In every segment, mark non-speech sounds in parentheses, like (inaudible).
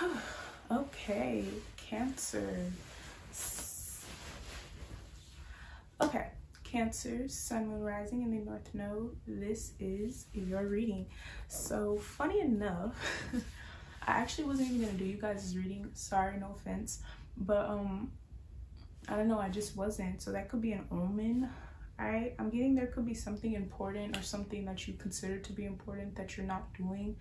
(sighs) okay, Cancer. Okay, Cancer, Sun, Moon, Rising in the North Node. This is your reading. So, funny enough, (laughs) I actually wasn't even gonna do you guys' reading. Sorry, no offense, but um, I don't know. I just wasn't. So that could be an omen right? I'm getting there could be something important or something that you consider to be important that you're not doing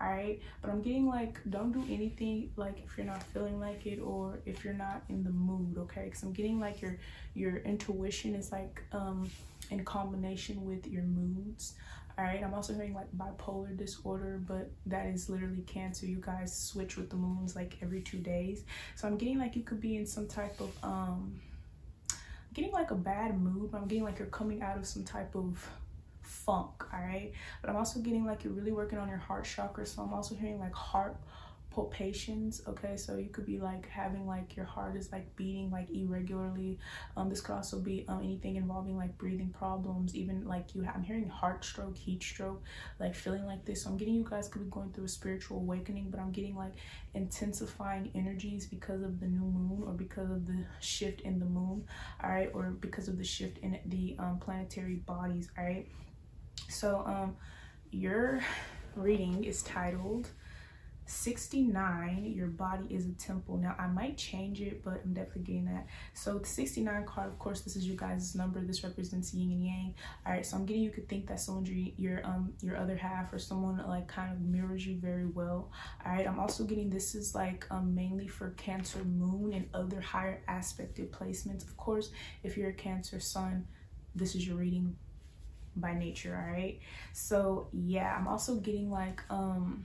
all right? But i'm getting like don't do anything like if you're not feeling like it or if you're not in the mood okay? Because i'm getting like your your intuition is like um in combination with your moods all right? I'm also hearing like bipolar disorder but that is literally cancer. You guys switch with the moons like every two days. So i'm getting like you could be in some type of um getting like a bad mood, but I'm getting like you're coming out of some type of funk, all right? But I'm also getting like you're really working on your heart chakra. So I'm also hearing like heart palpitations okay? So you could be like having like your heart is like beating like irregularly. Um this could also be um, anything involving like breathing problems even like you i'm hearing heart stroke heat stroke like feeling like this. So i'm getting you guys could be going through a spiritual awakening but i'm getting like intensifying energies because of the new moon or because of the shift in the moon all right or because of the shift in the um, planetary bodies all right so um your reading is titled 69 your body is a temple. Now i might change it but i'm definitely getting that. So the 69 card of course this is your guys number. This represents yin and yang. All right so i'm getting you could think that someone your um your other half or someone like kind of mirrors you very well. All right i'm also getting this is like um mainly for cancer moon and other higher aspected placements. Of course if you're a cancer sun this is your reading by nature all right so yeah i'm also getting like um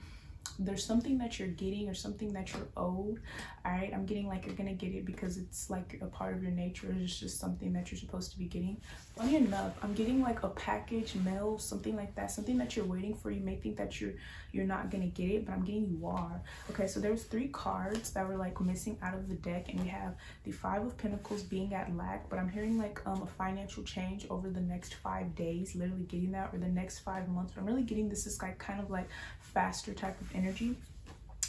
there's something that you're getting or something that you're owed all right i'm getting like you're gonna get it because it's like a part of your nature. It's just something that you're supposed to be getting. Funny enough i'm getting like a package mail something like that something that you're waiting for. You may think that you're you're not gonna get it but i'm getting you are. Okay so there's three cards that were like missing out of the deck and we have the five of pentacles being at lack but i'm hearing like um a financial change over the next five days literally getting that or the next five months. I'm really getting this is like kind of like faster type of energy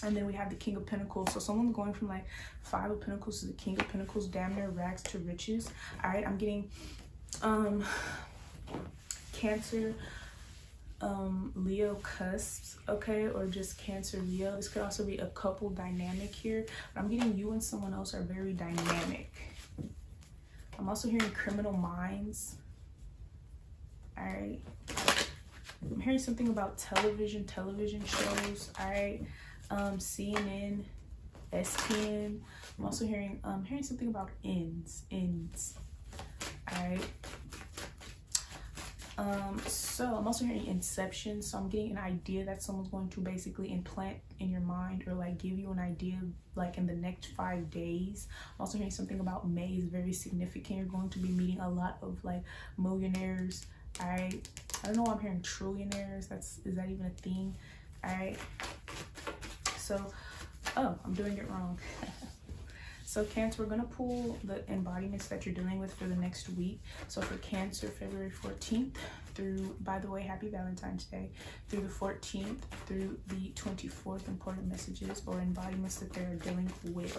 and then we have the king of pentacles. So someone's going from like five of pentacles to the king of pentacles damn near rags to riches. All right i'm getting um cancer um leo cusps okay? Or just cancer leo. This could also be a couple dynamic here but i'm getting you and someone else are very dynamic. I'm also hearing criminal minds. All right I'm hearing something about television, television shows. All right, um, CNN, SPN. I'm also hearing um hearing something about ends, ends. All right. Um, so I'm also hearing inception. So I'm getting an idea that someone's going to basically implant in your mind or like give you an idea like in the next five days. I'm also hearing something about May is very significant. You're going to be meeting a lot of like millionaires. All right I don't know why I'm hearing trillionaires. That's is that even a thing? All right. So, oh, I'm doing it wrong. (laughs) so Cancer, we're gonna pull the embodiments that you're dealing with for the next week. So for Cancer, February 14th through, by the way, happy Valentine's Day, through the 14th through the 24th, important messages or embodiments that they're dealing with.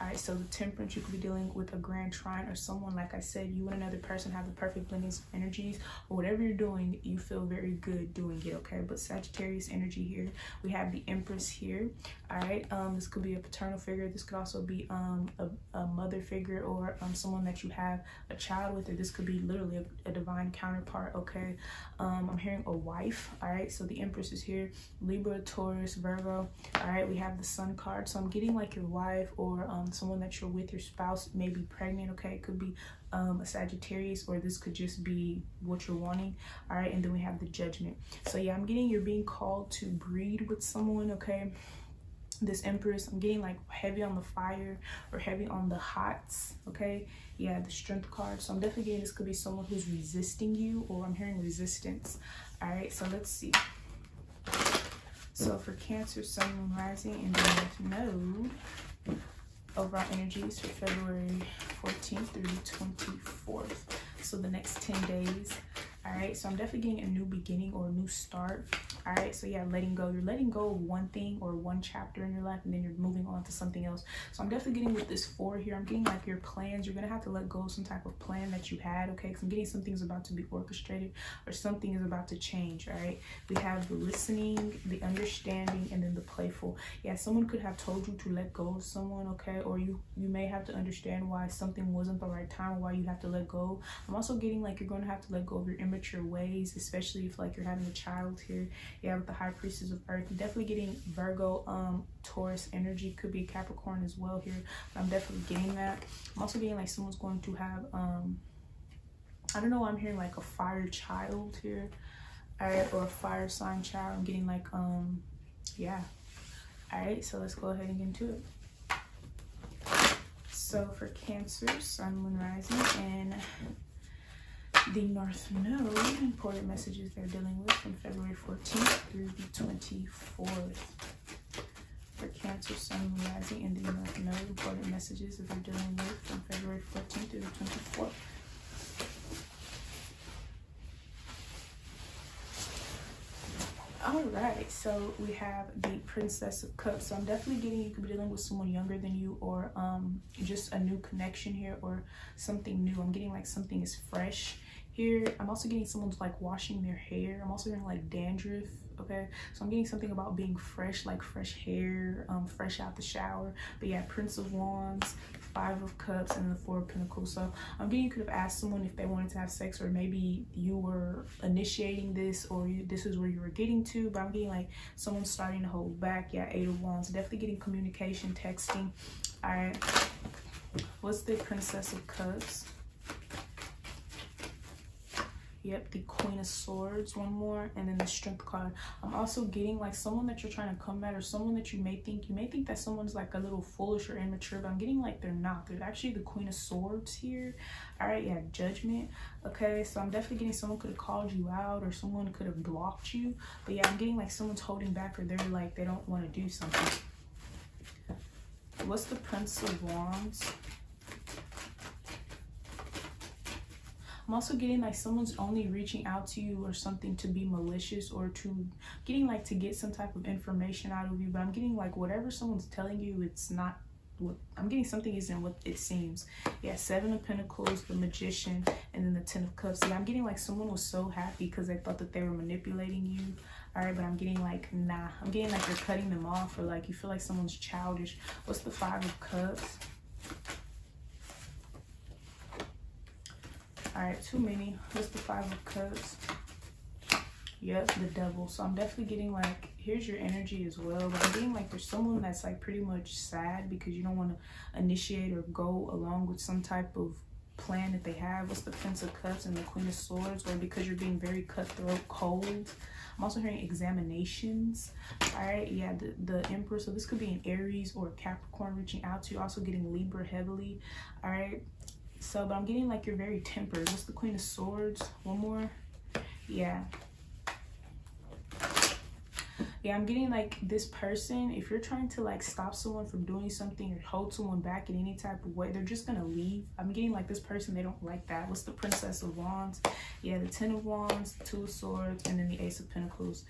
All right, so the temperance, you could be dealing with a grand trine or someone, like I said, you and another person have the perfect blending of energies or whatever you're doing, you feel very good doing it, okay? But Sagittarius energy here, we have the Empress here, all right? Um, this could be a paternal figure. This could also be um, a, a mother figure or um, someone that you have a child with, or this could be literally a, a divine counterpart, okay? Um, I'm hearing a wife, all right? So the Empress is here, Libra, Taurus, Virgo, all right? We have the Sun card. So I'm getting like your wife or um, someone that you're with, your spouse may be pregnant, okay? It could be um, a Sagittarius or this could just be what you're wanting, all right? And then we have the Judgment. So yeah, I'm getting you're being called to breed with someone, okay? This empress i'm getting like heavy on the fire or heavy on the hots okay? Yeah the strength card. So i'm definitely getting this could be someone who's resisting you or i'm hearing resistance. All right so let's see. So for cancer sun rising in the north node overall energies for february 14th through the 24th so the next 10 days all right so i'm definitely getting a new beginning or a new start. All right so yeah letting go. You're letting go of one thing or one chapter in your life and then you're moving on to something else. So i'm definitely getting with this four here. I'm getting like your plans. You're gonna have to let go of some type of plan that you had okay? Because i'm getting something's about to be orchestrated or something is about to change all right? We have the listening the understanding and then the playful. Yeah someone could have told you to let go of someone okay? Or you you may have to understand why something wasn't the right time why you have to let go. I'm also getting like you're to have to let go of your immature ways especially if like you're having a child here yeah with the high priestess of earth definitely getting virgo um taurus energy could be capricorn as well here i'm definitely getting that. I'm also getting like someone's going to have um i don't know i'm hearing like a fire child here all right or a fire sign child i'm getting like um yeah all right so let's go ahead and get into it. So for cancer sun moon rising and the North Node, important messages they're dealing with from February 14th through the 24th. For Cancer, Sun, Rising, and the North Node, important messages that they're dealing with from February 14th through the 24th. All right, so we have the Princess of Cups. So I'm definitely getting you could be dealing with someone younger than you or um, just a new connection here or something new. I'm getting like something is fresh here. I'm also getting someone's like washing their hair. I'm also getting like dandruff. Okay, so I'm getting something about being fresh, like fresh hair, um, fresh out the shower. But yeah, Prince of Wands, Five of Cups, and the Four of Pentacles. So I'm getting you could have asked someone if they wanted to have sex, or maybe you were initiating this, or you, this is where you were getting to. But I'm getting like someone starting to hold back. Yeah, Eight of Wands. Definitely getting communication, texting. All right. What's the Princess of Cups? Yep, the Queen of Swords, one more, and then the Strength card. I'm also getting like someone that you're trying to come at or someone that you may think, you may think that someone's like a little foolish or immature, but I'm getting like they're not. They're actually the Queen of Swords here. All right, yeah, Judgment. Okay, so I'm definitely getting someone could have called you out or someone could have blocked you. But yeah, I'm getting like someone's holding back or they're like, they don't want to do something. What's the Prince of Wands? I'm also getting like someone's only reaching out to you or something to be malicious or to getting like to get some type of information out of you. But I'm getting like whatever someone's telling you, it's not what I'm getting something isn't what it seems. Yeah, Seven of Pentacles, the Magician, and then the Ten of Cups. Yeah, I'm getting like someone was so happy because they thought that they were manipulating you. All right, but I'm getting like, nah. I'm getting like you're cutting them off or like you feel like someone's childish. What's the Five of Cups? All right, too many. What's the Five of Cups? Yep, the devil. So I'm definitely getting like, here's your energy as well. But I'm getting like there's someone that's like pretty much sad because you don't want to initiate or go along with some type of plan that they have. What's the Prince of Cups and the Queen of Swords? Or because you're being very cutthroat, cold. I'm also hearing examinations. All right, yeah, the, the Emperor. So this could be an Aries or Capricorn reaching out to you. Also getting Libra heavily. All right, so, but I'm getting like you're very tempered. What's the Queen of Swords? One more. Yeah. Yeah, I'm getting like this person, if you're trying to like stop someone from doing something or hold someone back in any type of way, they're just gonna leave. I'm getting like this person, they don't like that. What's the Princess of Wands? Yeah, the Ten of Wands, Two of Swords, and then the Ace of Pentacles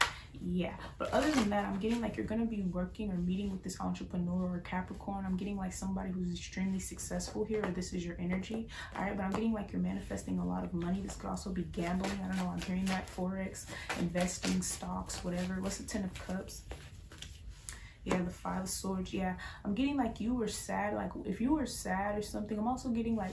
yeah but other than that i'm getting like you're gonna be working or meeting with this entrepreneur or capricorn. I'm getting like somebody who's extremely successful here or this is your energy. All right but i'm getting like you're manifesting a lot of money. This could also be gambling. I don't know i'm hearing that forex investing stocks whatever. What's the ten of cups yeah the five of swords yeah. I'm getting like you were sad like if you were sad or something i'm also getting like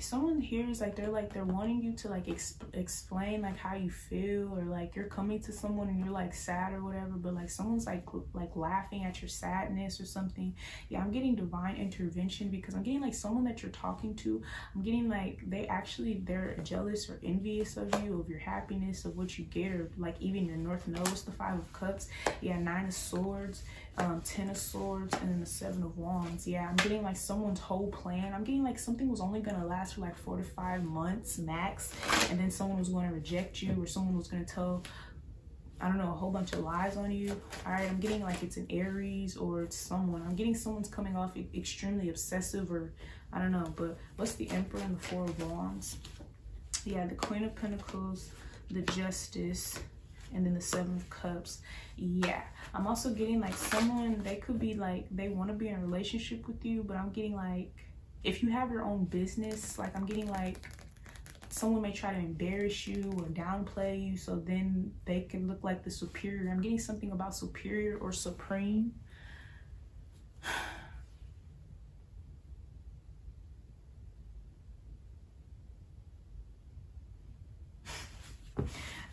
someone here is like they're like they're wanting you to like exp explain like how you feel or like you're coming to someone and you're like sad or whatever but like someone's like like laughing at your sadness or something yeah i'm getting divine intervention because i'm getting like someone that you're talking to i'm getting like they actually they're jealous or envious of you of your happiness of what you get or like even your north node the five of cups? Yeah nine of swords um, Ten of Swords, and then the Seven of Wands. Yeah, I'm getting like someone's whole plan. I'm getting like something was only going to last for like four to five months max, and then someone was going to reject you or someone was going to tell, I don't know, a whole bunch of lies on you. All right, I'm getting like it's an Aries or it's someone. I'm getting someone's coming off extremely obsessive or I don't know, but what's the Emperor and the Four of Wands? Yeah, the Queen of Pentacles, the Justice, and then the seven of cups. Yeah. I'm also getting like someone they could be like they want to be in a relationship with you but i'm getting like if you have your own business like i'm getting like someone may try to embarrass you or downplay you so then they can look like the superior. I'm getting something about superior or supreme. (sighs) All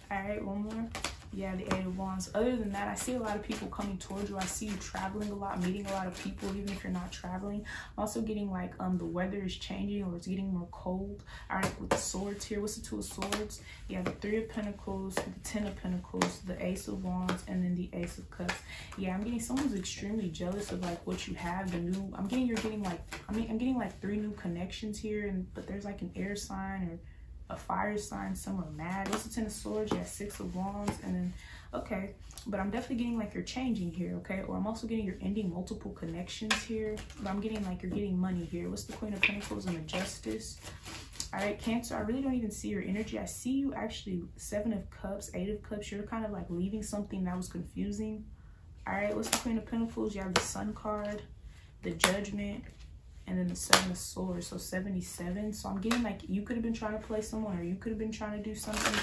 right one more yeah the eight of wands. Other than that i see a lot of people coming towards you. I see you traveling a lot meeting a lot of people even if you're not traveling. I'm also getting like um the weather is changing or it's getting more cold. All right with the swords here. What's the two of swords? Yeah the three of pentacles the ten of pentacles the ace of wands and then the ace of cups. Yeah i'm getting someone's extremely jealous of like what you have the new i'm getting you're getting like i mean i'm getting like three new connections here and but there's like an air sign or a fire sign, some are mad. What's the Ten of Swords? Have Six of Wands, and then, okay. But I'm definitely getting like you're changing here, okay? Or I'm also getting you're ending multiple connections here. But I'm getting like you're getting money here. What's the Queen of Pentacles and the Justice? All right, Cancer, I really don't even see your energy. I see you actually Seven of Cups, Eight of Cups. You're kind of like leaving something that was confusing. All right, what's the Queen of Pentacles? You have the Sun card, the Judgment, and then the seven of swords so 77 so i'm getting like you could have been trying to play someone or you could have been trying to do something.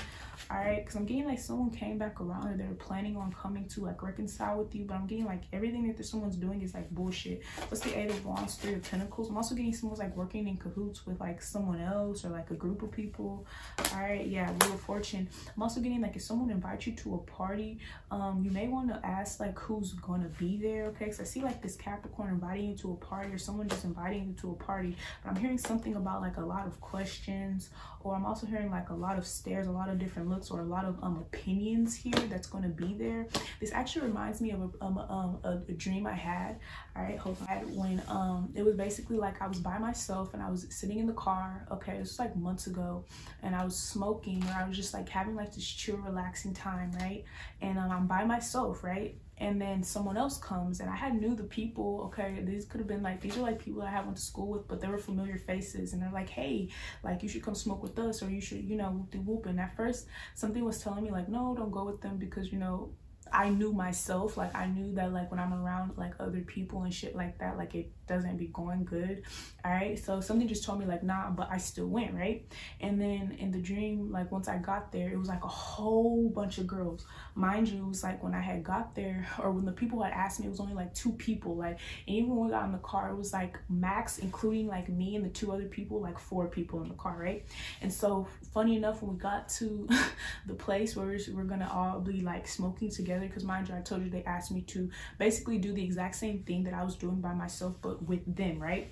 All right because i'm getting like someone came back around or they're planning on coming to like reconcile with you but i'm getting like everything that someone's doing is like bullshit. What's the eight of wands three of pentacles. I'm also getting someone's like working in cahoots with like someone else or like a group of people. All right yeah wheel of fortune. I'm also getting like if someone invites you to a party um you may want to ask like who's gonna be there okay? Because i see like this capricorn inviting you to a party or someone just inviting you to a party but i'm hearing something about like a lot of questions or i'm also hearing like a lot of stares a lot of different looks or a lot of um opinions here that's going to be there. This actually reminds me of a, um, um, a, a dream i had all right hold on when um it was basically like i was by myself and i was sitting in the car okay this was like months ago and i was smoking or i was just like having like this chill relaxing time right? And um, i'm by myself right and then someone else comes and I had knew the people okay these could have been like these are like people I had went to school with but they were familiar faces and they're like hey like you should come smoke with us or you should you know whoop de whoop and at first something was telling me like no don't go with them because you know I knew myself like I knew that like when I'm around like other people and shit like that like it doesn't be going good all right so something just told me like nah but I still went right? And then in the dream like once I got there it was like a whole bunch of girls. Mind you it was like when I had got there or when the people had asked me it was only like two people like and even when we got in the car it was like max including like me and the two other people like four people in the car right? And so funny enough when we got to (laughs) the place where we're gonna all be like smoking together because mind you I told you they asked me to basically do the exact same thing that I was doing by myself but with them, right?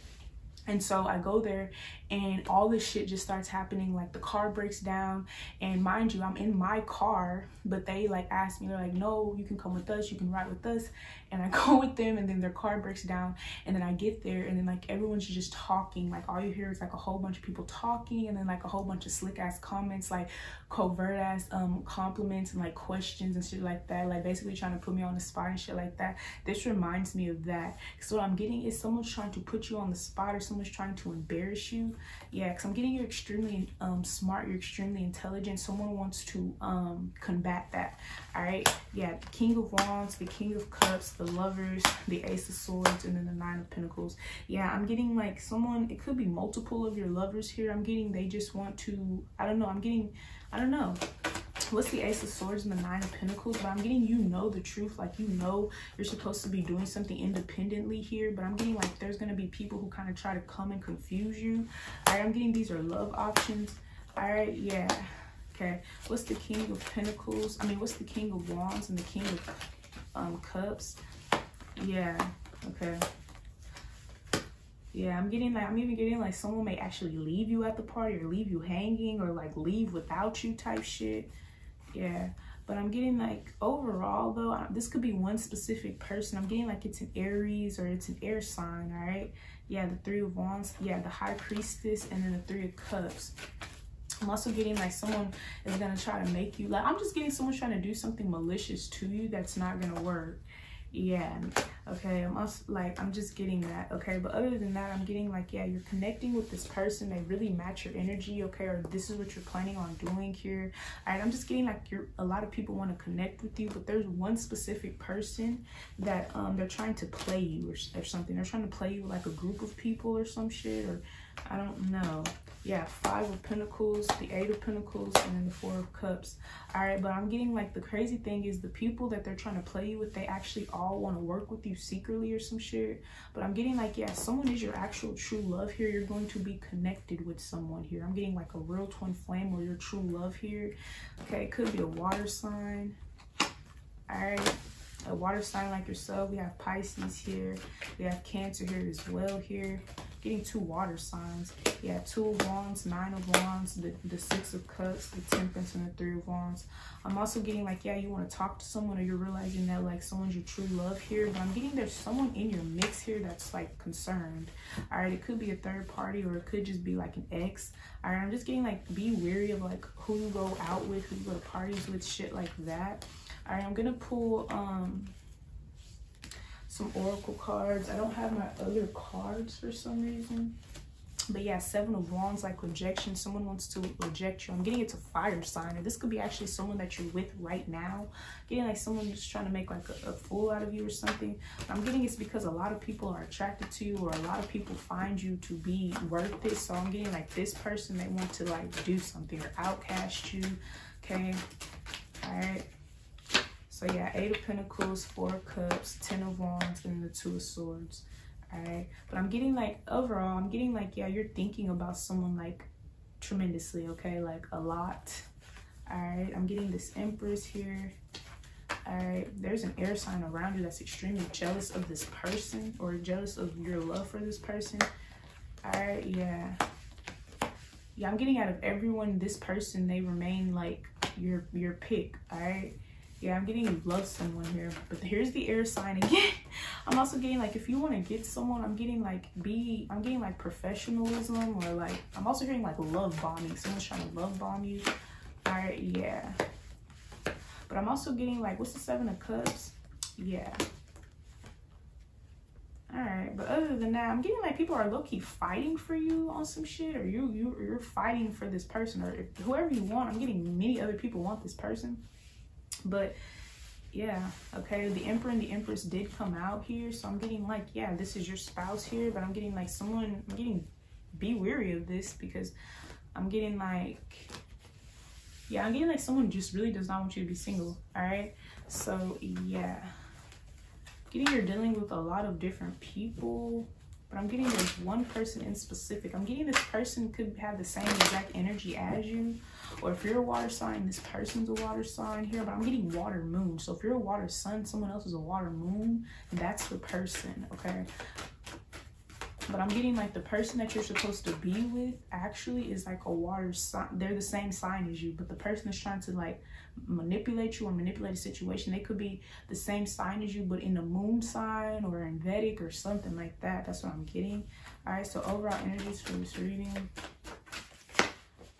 And so I go there and all this shit just starts happening. Like the car breaks down. And mind you, I'm in my car, but they like ask me, they're like, no, you can come with us, you can ride with us. And I (laughs) go with them and then their car breaks down. And then I get there and then like everyone's just talking. Like all you hear is like a whole bunch of people talking and then like a whole bunch of slick ass comments, like covert ass um compliments and like questions and shit like that. Like basically trying to put me on the spot and shit like that. This reminds me of that. So what I'm getting is someone's trying to put you on the spot or someone's trying to embarrass you. Yeah, because I'm getting you're extremely um, smart, you're extremely intelligent. Someone wants to um, combat that. All right. Yeah, the King of Wands, the King of Cups, the Lovers, the Ace of Swords, and then the Nine of Pentacles. Yeah, I'm getting like someone, it could be multiple of your lovers here. I'm getting they just want to, I don't know, I'm getting, I don't know what's the ace of swords and the nine of pentacles but i'm getting you know the truth like you know you're supposed to be doing something independently here but i'm getting like there's going to be people who kind of try to come and confuse you. All right i'm getting these are love options. All right yeah. Okay what's the king of pentacles? I mean what's the king of wands and the king of um cups? Yeah okay. Yeah i'm getting like i'm even getting like someone may actually leave you at the party or leave you hanging or like leave without you type shit yeah but i'm getting like overall though this could be one specific person i'm getting like it's an aries or it's an air sign all right yeah the three of wands yeah the high priestess and then the three of cups I'm also getting like someone is gonna try to make you like I'm just getting someone trying to do something malicious to you that's not gonna work. Yeah. Okay i'm also like i'm just getting that okay? But other than that i'm getting like yeah you're connecting with this person. They really match your energy okay? Or this is what you're planning on doing here. All right i'm just getting like you're a lot of people want to connect with you but there's one specific person that um they're trying to play you or, or something. They're trying to play you like a group of people or some shit or i don't know. Yeah five of pentacles the eight of pentacles and then the four of cups. All right but i'm getting like the crazy thing is the people that they're trying to play you with they actually all want to work with you secretly or some shit but i'm getting like yeah someone is your actual true love here. You're going to be connected with someone here. I'm getting like a real twin flame or your true love here. Okay it could be a water sign. All right a water sign like yourself. We have pisces here. We have cancer here as well here getting two water signs. Yeah, two of wands, nine of wands, the, the six of cups, the temperance, and the three of wands. I'm also getting like, yeah, you want to talk to someone or you're realizing that like someone's your true love here. But I'm getting there's someone in your mix here that's like concerned. All right, it could be a third party or it could just be like an ex. All right, I'm just getting like, be wary of like who you go out with, who you go to parties with, shit like that. All right, I'm going to pull... um some oracle cards. I don't have my other cards for some reason. But yeah, seven of wands, like rejection. Someone wants to reject you. I'm getting it to fire sign. And this could be actually someone that you're with right now. Getting like someone just trying to make like a, a fool out of you or something. I'm getting it's because a lot of people are attracted to you or a lot of people find you to be worth it. So I'm getting like this person, they want to like do something or outcast you. Okay. All right. So yeah, Eight of Pentacles, Four of Cups, Ten of Wands, and the Two of Swords. Alright. But I'm getting like overall, I'm getting like, yeah, you're thinking about someone like tremendously, okay? Like a lot. Alright. I'm getting this Empress here. Alright. There's an air sign around you that's extremely jealous of this person or jealous of your love for this person. Alright, yeah. Yeah, I'm getting out of everyone, this person, they remain like your your pick, alright? Yeah i'm getting love someone here but here's the air sign again. (laughs) I'm also getting like if you want to get someone i'm getting like be i'm getting like professionalism or like i'm also hearing like love bombing. Someone's trying to love bomb you. All right yeah. But i'm also getting like what's the seven of cups? Yeah. All right but other than that i'm getting like people are low-key fighting for you on some shit or you you you're fighting for this person or whoever you want i'm getting many other people want this person but yeah, okay, the Emperor and the Empress did come out here. So I'm getting like, yeah, this is your spouse here. But I'm getting like someone, I'm getting, be weary of this because I'm getting like, yeah, I'm getting like someone just really does not want you to be single. All right. So yeah, getting you're dealing with a lot of different people but I'm getting this one person in specific. I'm getting this person could have the same exact energy as you. Or if you're a water sign, this person's a water sign here. But I'm getting water moon. So if you're a water sun, someone else is a water moon. That's the person, okay? But I'm getting like the person that you're supposed to be with actually is like a water sign. They're the same sign as you. But the person is trying to like manipulate you or manipulate a situation. They could be the same sign as you, but in the moon sign or in Vedic or something like that. That's what I'm getting. All right, so overall energies for this reading.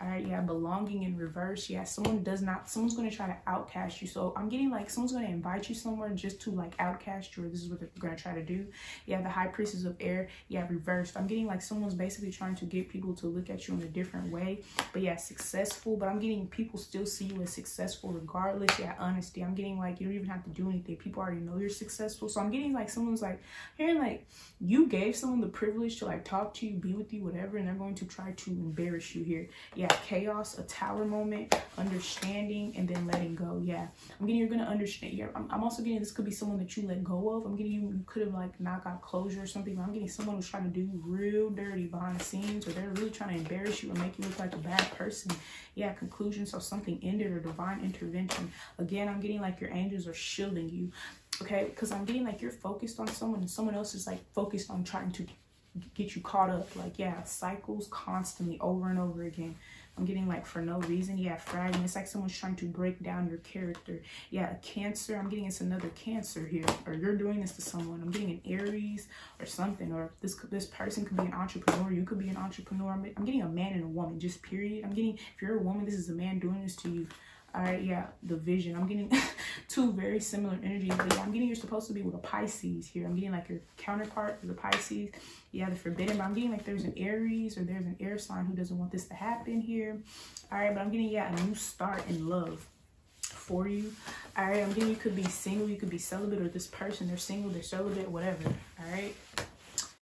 All right, yeah, belonging in reverse. Yeah, someone does not, someone's going to try to outcast you. So I'm getting like someone's going to invite you somewhere just to like outcast you, or this is what they're going to try to do. Yeah, the high priestess of air. Yeah, reversed. I'm getting like someone's basically trying to get people to look at you in a different way. But yeah, successful. But I'm getting people still see you as successful regardless. Yeah, honesty. I'm getting like you don't even have to do anything. People already know you're successful. So I'm getting like someone's like hearing like you gave someone the privilege to like talk to you, be with you, whatever, and they're going to try to embarrass you here. Yeah yeah chaos a tower moment understanding and then letting go. Yeah. I'm getting you're gonna understand yeah I'm, I'm, also getting this could be someone that you let go of. I'm getting you, you could have like not got closure or something but i'm getting someone who's trying to do real dirty behind the scenes or they're really trying to embarrass you or make you look like a bad person. Yeah conclusion so something ended or divine intervention. Again i'm getting like your angels are shielding you okay? Because i'm getting like you're focused on someone and someone else is like focused on trying to get you caught up. Like yeah cycles constantly over and over again I'm getting like for no reason. Yeah, fragment. It's like someone's trying to break down your character. Yeah, cancer. I'm getting it's another cancer here. Or you're doing this to someone. I'm getting an Aries or something. Or this this person could be an entrepreneur. You could be an entrepreneur. I'm getting a man and a woman. Just period. I'm getting if you're a woman, this is a man doing this to you. All right, yeah, the vision. I'm getting (laughs) two very similar energies, but yeah, I'm getting you're supposed to be with a Pisces here. I'm getting like your counterpart a Pisces. Yeah, the forbidden, but I'm getting like there's an Aries or there's an air sign who doesn't want this to happen here. All right, but I'm getting, yeah, a new start in love for you. All right, I'm getting you could be single, you could be celibate, or this person, they're single, they're celibate, whatever. All right.